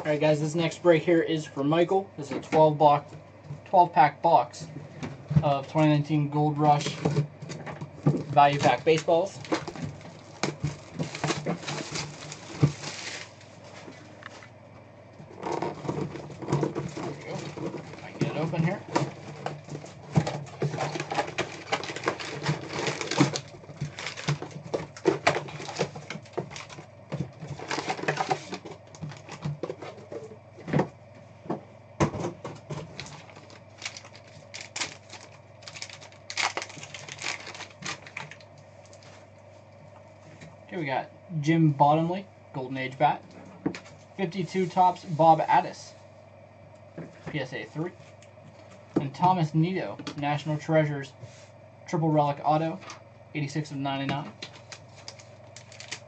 All right, guys. This next break here is for Michael. This is a 12 box, 12 pack box of 2019 Gold Rush value pack baseballs. Okay, we got Jim Bottomley, Golden Age bat. 52 Topps, Bob Addis, PSA 3. And Thomas Nido, National Treasures, Triple Relic Auto, 86 of 99.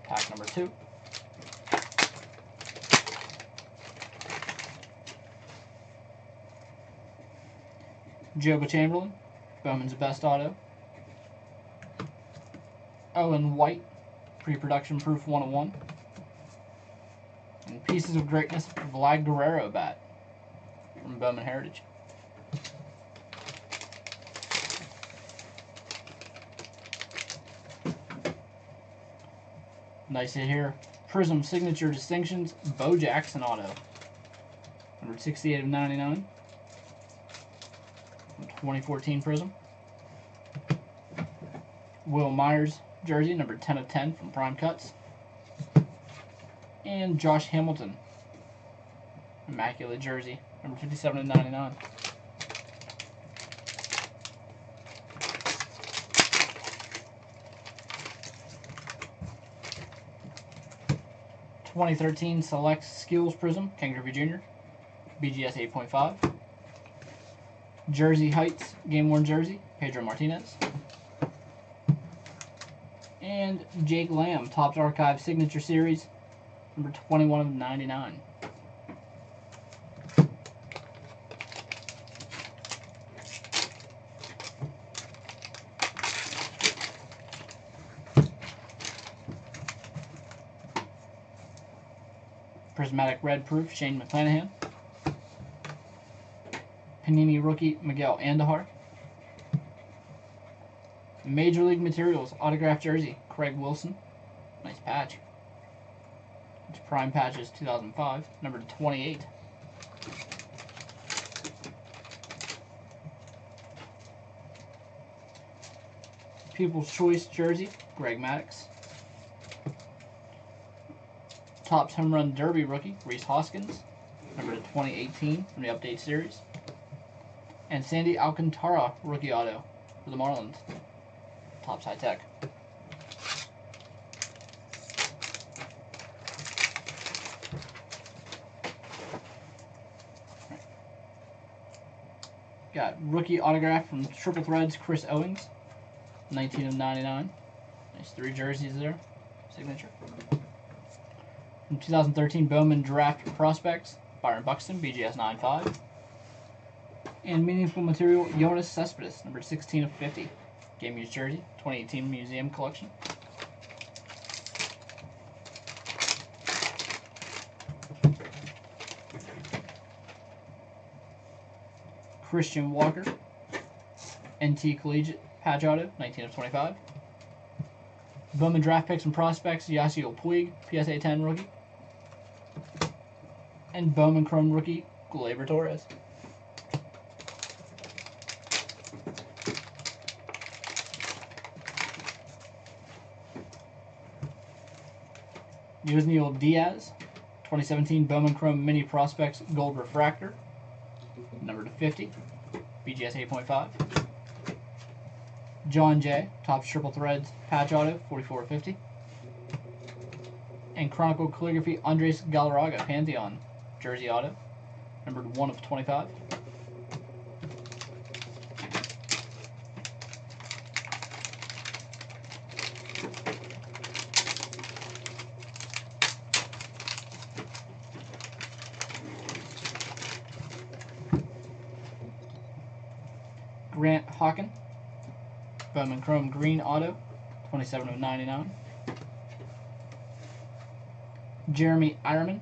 Pack number two. Joba Chamberlain, Bowman's Best Auto. Owen White, pre-production proof 101. And Pieces of Greatness, Vlad Guerrero bat from Bowman Heritage. Nice hit here. Prizm Signature Distinctions, Bo Jackson Auto. Number 68 of 99. 2014 Prizm. Wil Myers jersey, number 10 of 10 from Prime Cuts. And Josh Hamilton, Immaculate jersey, number 57 of 99. Twenty thirteen Select Skills Prizm, Ken Griffey Jr. BGS eight point five. Jersey Heights Game Worn Jersey, Pedro Martinez and Jake Lamb, Topps Archive Signature Series, number 21 of 99. Prismatic Red Proof, Shane McClanahan. Panini Rookie, Miguel Andujar. Major League Materials autograph jersey, Craig Wilson. Nice patch. It's Prime Patches 2005, number 28. People's Choice jersey, Greg Maddux. Topps Home Run Derby rookie, Rhys Hoskins, number 2018 from the Update Series. And Sandy Alcantara rookie auto for the Marlins. Topps High Tech. Got rookie autograph from Triple Threads, Chris Owings, 19 of 99. Nice three jerseys there, signature. From 2013 Bowman Draft Prospects, Byron Buxton, BGS 95. And meaningful material, Yoenis Cespedes, number 16 of 50. Game used jersey, 2018 museum collection. Christian Walker, NT Collegiate Patch Auto, 19 of 25. Bowman Draft Picks and Prospects, Yasiel Puig, PSA 10 rookie. And Bowman Chrome rookie, Gleyber Torres. Yusniel Diaz, 2017 Bowman Chrome Mini Prospects Gold Refractor, number to 50, BGS 8.5. Jon Jay, Topps Triple Threads Patch Auto, 4450. And Chronicle Calligraphy Andres Galarraga Pantheon Jersey Auto, numbered 1 of 25. Grant Hockin, Bowman Chrome Green Auto, 27 of 99. Jeremy Eierman,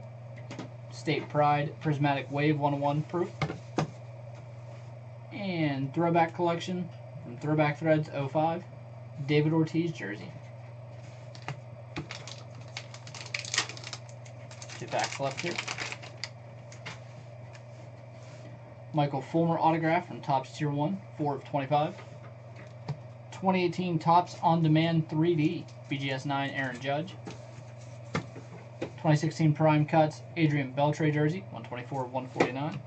State Pride Prismatic Wave 101 proof. And Throwback Collection from Throwback Threads 05, David Ortiz jersey. Two packs left here. Michael Fulmer autograph from Topps Tier 1, 4 of 25. 2018 Topps On Demand 3D, BGS 9 Aaron Judge. 2016 Prime Cuts Adrian Beltre jersey, 124 of 149.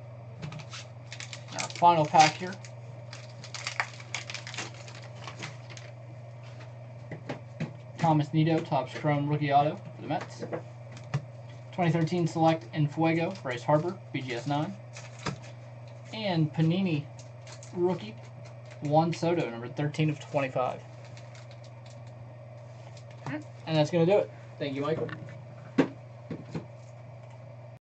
Our final pack here. Thomas Nido, Topps Chrome Rookie Auto for the Mets. 2013 Select in Fuego, Bryce Harper, BGS 9. And Panini Rookie, Juan Soto, number 13 of 25. And that's going to do it. Thank you, Michael.